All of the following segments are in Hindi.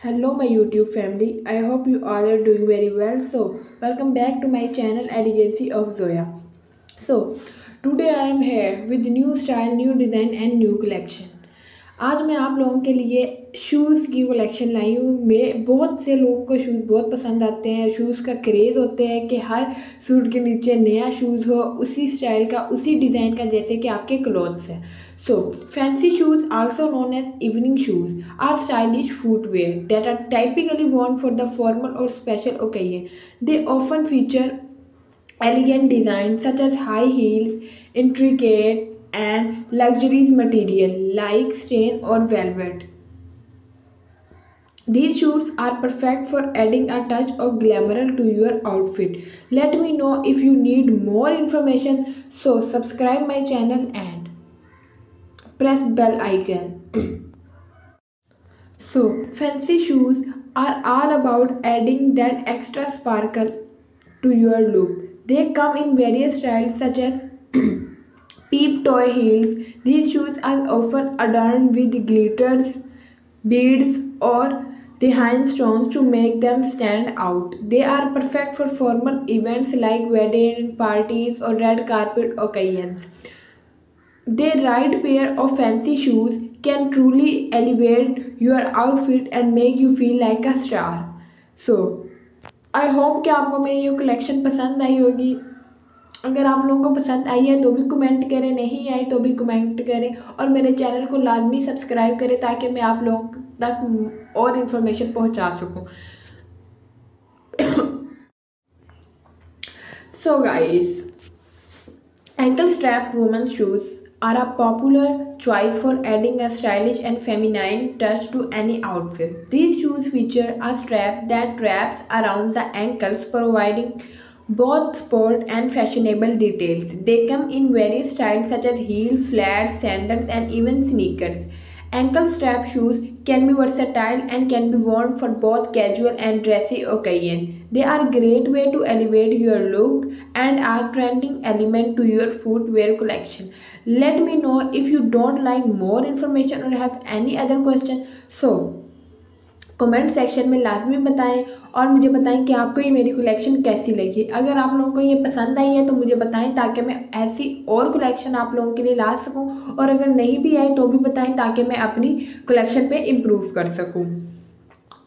Hello my YouTube family I hope you are are doing very well so welcome back to my channel elegancy of Zoya so today I am here with new style new design and new collection आज मैं आप लोगों के लिए शूज़ की कलेक्शन लाई हूँ। मैं बहुत से लोगों को शूज़ बहुत पसंद आते हैं। शूज़ का क्रेज़ होते हैं कि हर सूट के नीचे नया शूज़ हो उसी स्टाइल का उसी डिज़ाइन का जैसे कि आपके क्लोथ्स हैं। So fancy shoes also known as evening shoes are stylish footwear that are typically want for the formal or special occasion they often feature elegant design such as high heels, intricate and luxurious material like stain or velvet. These shoes are perfect for adding a touch of glamour to your outfit. Let me know if you need more information. So subscribe my channel and press bell icon. so fancy shoes are all about adding that extra sparkle to your look. They come in various styles such as peep toy heels. These shoes are often adorned with glitters, beads, or the rhinestones to make them stand out. They are perfect for formal events like wedding parties or red carpet occasions. Their right pair of fancy shoes can truly elevate your outfit and make you feel like a star. So, I hope कि आपको मेरी ये कलेक्शन पसंद आई होगी अगर आप लोगों को पसंद आई है तो भी कमेंट करें नहीं आई तो भी कमेंट करें और मेरे चैनल को लाजमी सब्सक्राइब करें ताकि मैं आप लोगों तक और इन्फॉर्मेशन पहुंचा सकूं so guys ankle strap women shoes are a popular choice for adding a stylish and feminine touch to any outfit. These shoes feature a strap that wraps around the ankles providing both sport and fashionable details. They come in various styles such as heels, flats, sandals and even sneakers. Ankle strap shoes can be versatile and can be worn for both casual and dressy occasion. They are a great way to elevate your look and are trending element to your footwear collection. Let me know if you don't like more information or have any other question. So comment section में लाजमी बताएँ और मुझे बताएँ कि आपको ये मेरी कलेक्शन कैसी लगी। अगर आप लोगों को ये पसंद आई है तो मुझे बताएँ ताकि मैं ऐसी और कलेक्शन आप लोगों के लिए ला सकूँ। और अगर नहीं भी आई तो भी बताएँ ताकि मैं अपनी कलेक्शन पे इम्प्रूव कर सकूँ।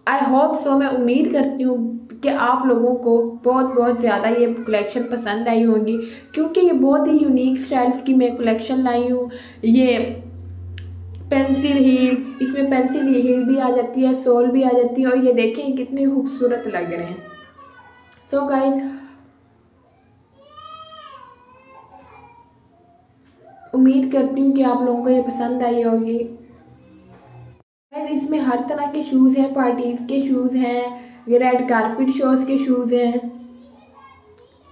आई होप सो मैं उम्मीद करती हूँ कि आप लोगों को बहुत बहुत ज़्यादा ये कलेक्शन पसंद आई होगी, क्योंकि ये बहुत ही यूनिक स्टाइल्स की मैं कलेक्शन लाई हूँ। ये पेंसिल हील इसमें पेंसिल हील भी आ जाती है, सोल भी आ जाती है और ये देखें कितने खूबसूरत लग रहे हैं। सो so गाइस उम्मीद करती हूँ कि आप लोगों को ये पसंद आई होगी। इसमें हर तरह के शूज़ हैं पार्टीज़ के शूज़ हैं ये रेड कारपेट शोज़ के शूज़ हैं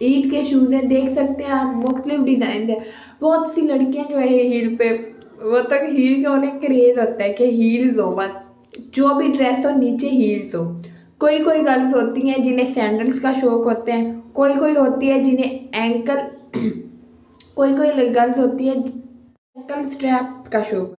ईद के शूज़ हैं, देख सकते हैं आप, मुख्तलिफ़ डिज़ाइन है। बहुत सी लड़कियाँ जो है हील पे वो तक हील का उन्हें क्रेज़ होता है कि हील्स हो बस। जो भी ड्रेस हो, नीचे हील्स हो कोई कोई गर्ल्स होती हैं जिन्हें सैंडल्स का शौक़ होते हैं। कोई कोई होती है जिन्हें एंकल कोई कोई गर्ल्स होती है एंकल स्ट्रैप का शौक़